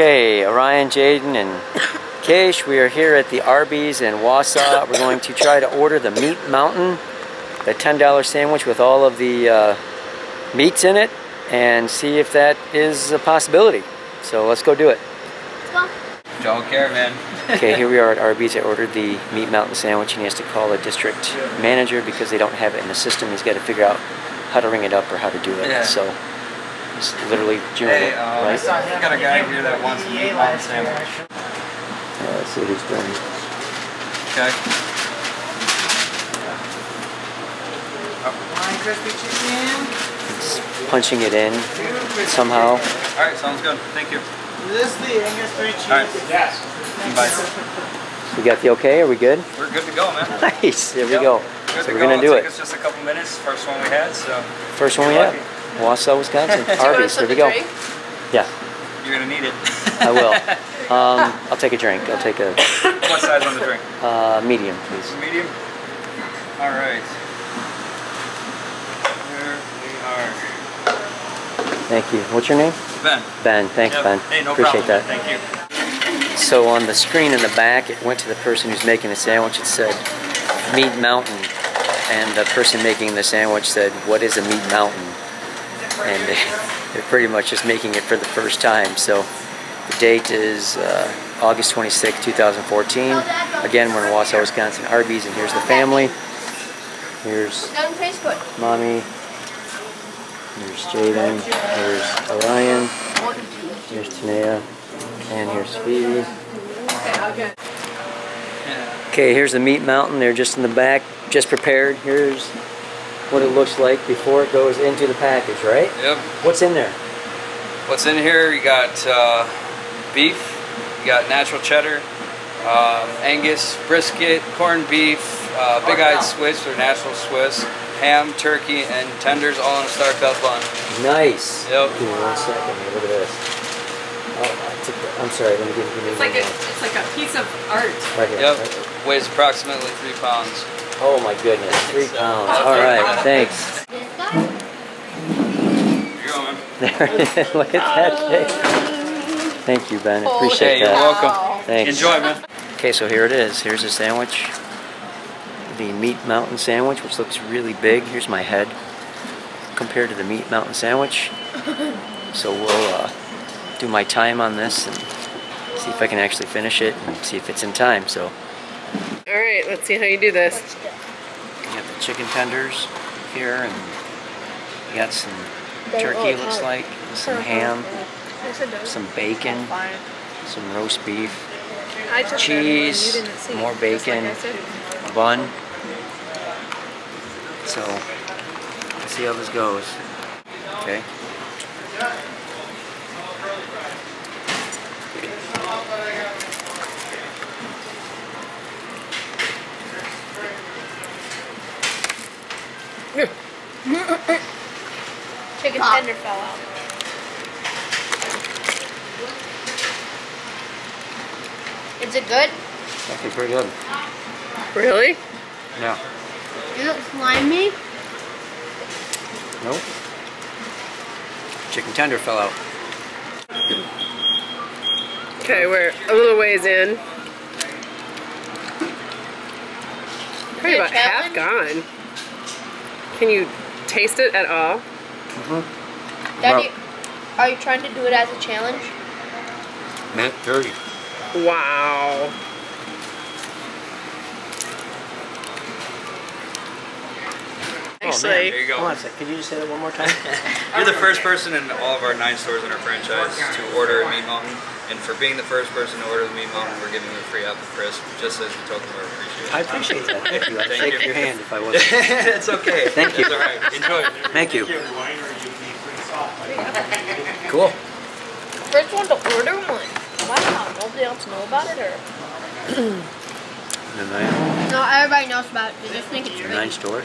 Okay, Orion, Jaden, and Kesh, we are here at the Arby's in Wausau. We're going to try to order the Meat Mountain, the $10 sandwich with all of the uh, meats in it, and see if that is a possibility. So let's go do it. Let's go. Don't care, man. Okay, here we are at Arby's. I ordered the Meat Mountain sandwich, and he has to call the district manager because they don't have it in the system. He's got to figure out how to ring it up or how to do it. Yeah. So he's literally doing Hey, it, um, right? I got a guy here that wants a meat mountain sandwich. Yeah, let's see what he's doing. Okay. Line crispy chicken. He's punching it in somehow. All right, sounds good. Thank you. Is this the Angus three cheese? All right. Yes. Bye. We got the okay? Are we good? We're good to go, man. Nice. There we go. Good So to we're go. gonna do It'll it. take us just a couple minutes. First one we had, so First one we You're have. Lucky. Wausau, Wisconsin. Arby's. Here we go. Yeah, you're gonna need it. I will. Um, I'll take a drink. I'll take a what size on the drink? uh, medium, please. Medium. All right. Here we are. Thank you. What's your name? Ben. Ben. Thanks, Yep. Ben. Hey, no Appreciate problem. that. Thank you. So on the screen in the back, it went to the person who's making the sandwich. It said Meat Mountain, and the person making the sandwich said, "What is a Meat Mountain?" And they're pretty much just making it for the first time. So the date is uh, August 26, 2014. Again, we're in Wausau, Wisconsin, Arby's, and here's the family. Here's mommy. Here's Jaden. Here's Orion. Here's Tanea. And here's Phoebe. Okay, here's the meat mountain. They're just in the back, just prepared. Here's what it looks like before it goes into the package, right? Yep. What's in there? What's in here? You got uh, beef, you got natural cheddar, um, Angus, brisket, corned beef, uh, big-eyed Swiss or natural Swiss, ham, turkey, and tenders all in a star-cut bun. Nice. Yep. Give me one second here. Look at this. Oh, I took the, I'm sorry. Let me give give me It's like a, more. it's like a piece of art. Right here. Yep. right here. Weighs approximately three pounds. Oh my goodness, three pounds. All right, thanks. Here you go, man. Look at that cake. Thank you, Ben. Appreciate Hey, you're that. welcome. Thanks. Enjoy, man. Okay, so here it is. Here's the sandwich. The Meat Mountain sandwich, which looks really big. Here's my head compared to the Meat Mountain sandwich. So we'll uh, do my time on this and see if I can actually finish it and see if it's in time. So All right, let's see how you do this. You got the chicken tenders here and you got some turkey, it looks like, some ham, some bacon, some roast beef, cheese, more bacon, a bun. So, let's see how this goes. Okay. Chicken ah. tender fell out. Is it good? Actually pretty good. Really? Yeah. Is it slimy? Nope. Chicken tender fell out. Okay, we're a little ways in. Probably Is it about half gone. Can you taste it at all? Mm-hmm. Daddy, are you trying to do it as a challenge? Mint 30. Wow. Oh, Actually, There you go. Hold on a sec. Could you just say that one more time? You're the first person in all of our nine stores in our franchise to order a Meat Mountain. And for being the first person to order the Meat Mountain, we're giving you a free apple crisp just as a token of our appreciation. I appreciate that. Thank you. I'd Thank shake you. your hand if I wasn't. it's okay. Thank you. It's all right. Enjoy. Thank you. Cool. First one to order one. Wow, nobody else know about it or? The nine, No, everybody knows about it. They just think it's the nine stores.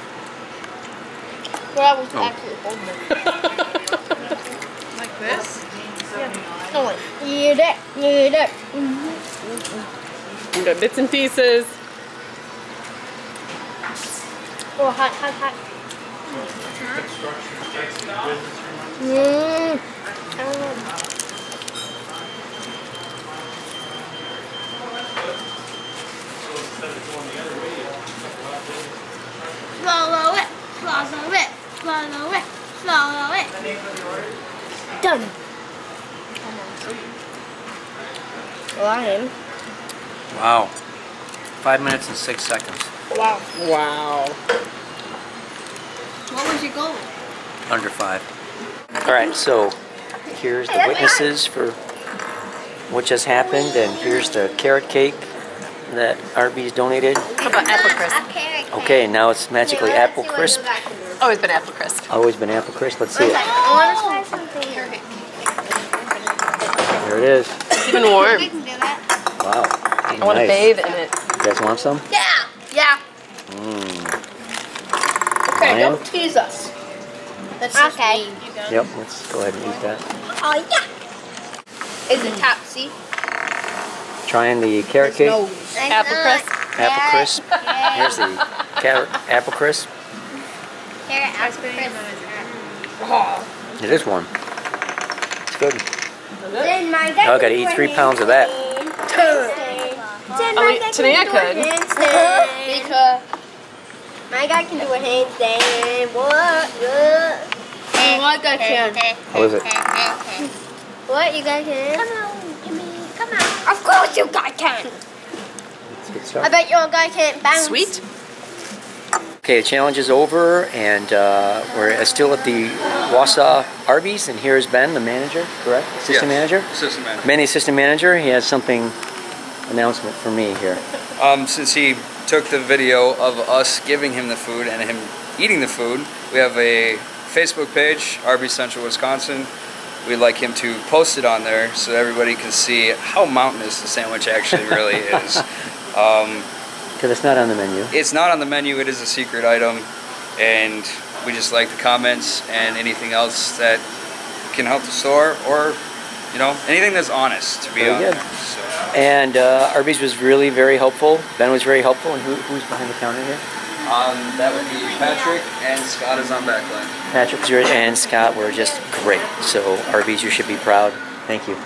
Well, I was Oh. actually holding it. Like this? No, like, eat it, eat it. You got bits and pieces. Oh, hot, hot, hot. Mmm. I don't know. Swallow it, swallow it, swallow it, slow it. Done. Lion. Wow. Five minutes and six seconds. Wow. Wow. What was your goal? Under five. All right, so here's the witnesses for what just happened, and here's the carrot cake that Arby's donated. How about apple crisp? Okay, now it's magically apple crisp. Always been apple crisp. Always been apple crisp. Let's see it. I want to try something. There it is. It's even warm. We can do that. Wow. I want to bathe in it. You guys want some? Yeah. Yeah. Mmm. Okay, Lion? don't tease us. That's just Okay. Yep, let's go ahead and eat that. Oh yeah. Is it topsy? Trying the carrot cake. Apple crisp. Apple crisp. Here's the carrot apple crisp. Carrot apple crisp. It is warm. It's good. Then Oh, I gotta eat three pounds of that. Then Oh, my wait, guy today I can could. My guy can do a handstand. What? What? what I can. How is it? What? You guys can? Come on, Jimmy. Come on. Of course you guys can. I bet your guy can't bounce. Sweet. Okay, the challenge is over, and uh, we're still at the Wausau Arby's, and here's Ben, the manager, correct? Assistant Yes, manager? Assistant manager. Ben, the assistant manager, he has something, announcement for me here. Um, since he took the video of us giving him the food and him eating the food, we have a Facebook page, Arby's Central Wisconsin. We'd like him to post it on there so everybody can see how mountainous the sandwich actually really is. Um, Because it's not on the menu. it's not on the menu, it is a secret item, and we just like the comments and anything else that can help the store or, you know, anything that's honest to be Very on good. So, And uh, Arby's was really very helpful. Ben was very helpful, and who, who's behind the counter here? um, that would be Patrick and Scott is on backline. Patrick and Scott were just great. So Arby's, you should be proud. Thank you.